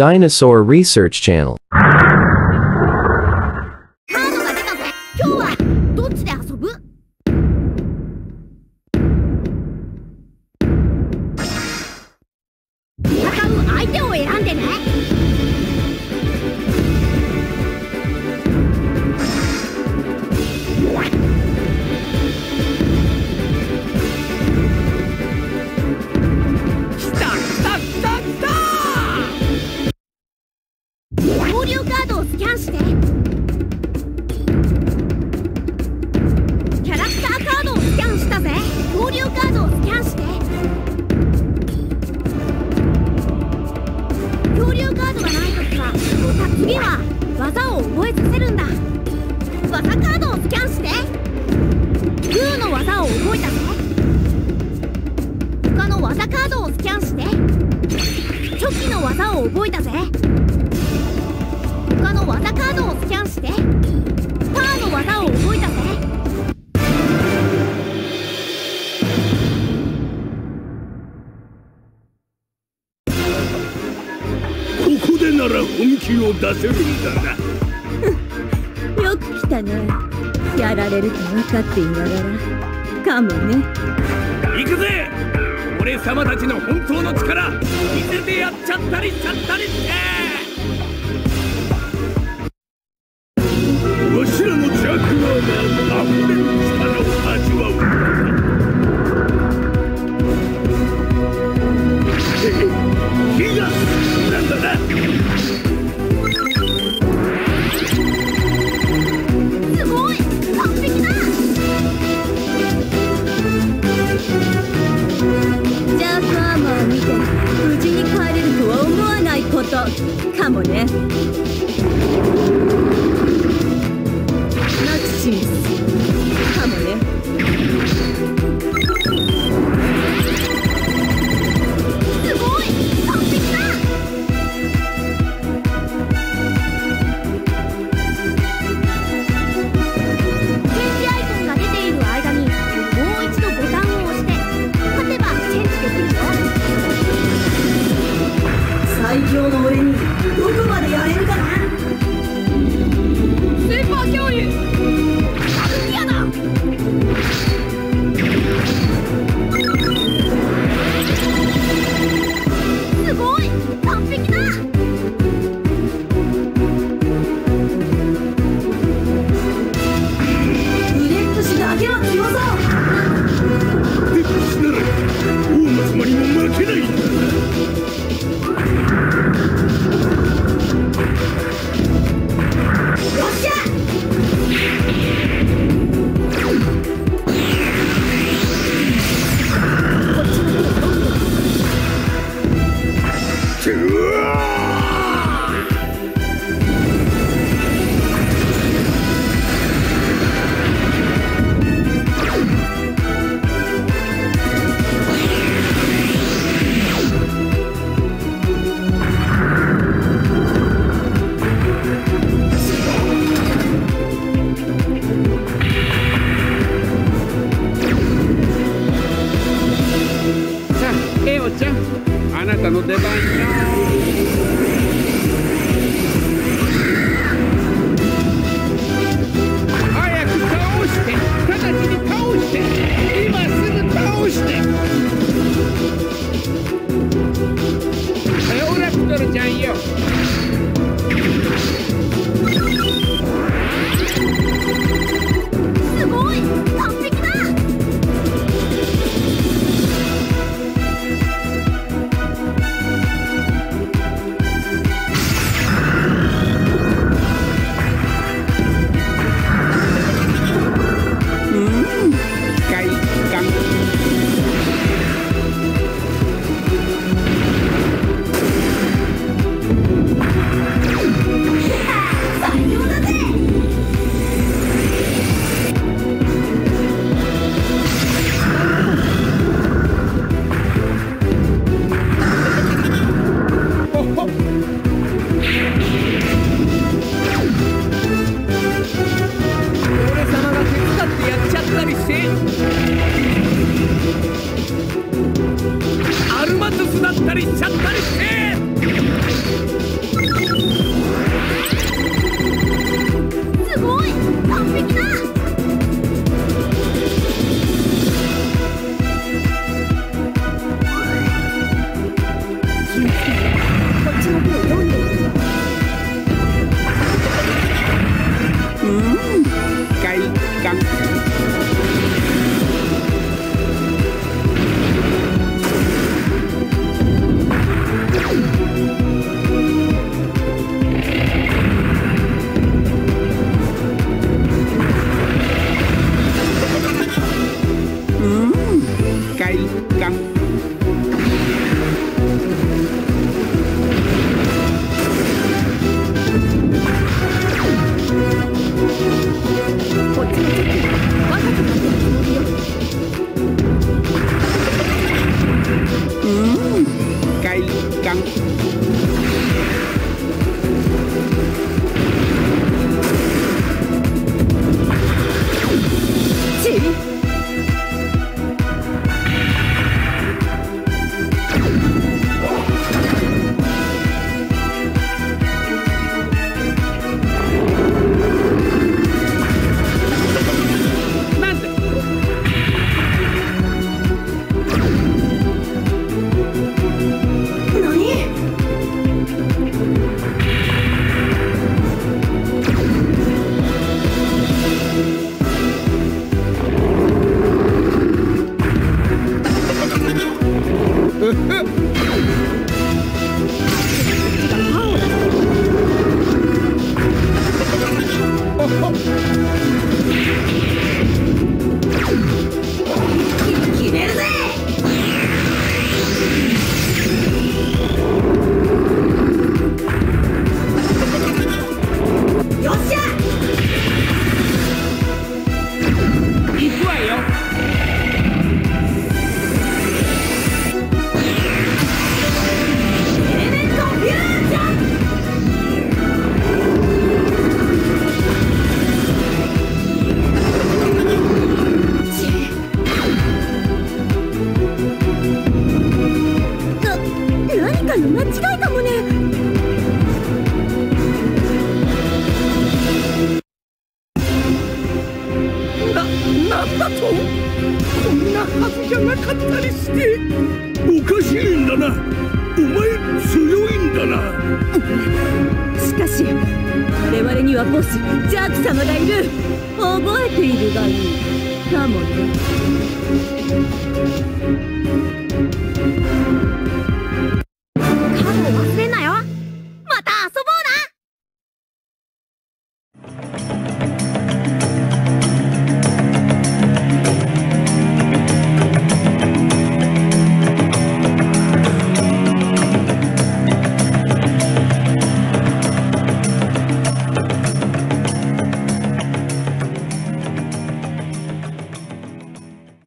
Dinosaur Research Channel. 技カードをスキャンして。チョキの技を覚えたぜ。他の技カードをスキャンして。パーの技を覚えたぜ。ここでなら本気を出せるんだな。よく来たね。やられると分かっていながら。かもね。行くぜ。俺様たちの本当の力ことかもね。ったりしちゃったりして。Oh. な、んだとこんなはずじゃなかったりしておかしいんだな。お前強いんだな。しかし我々にはボスジャーク様がいる。覚えているがいい。かもね。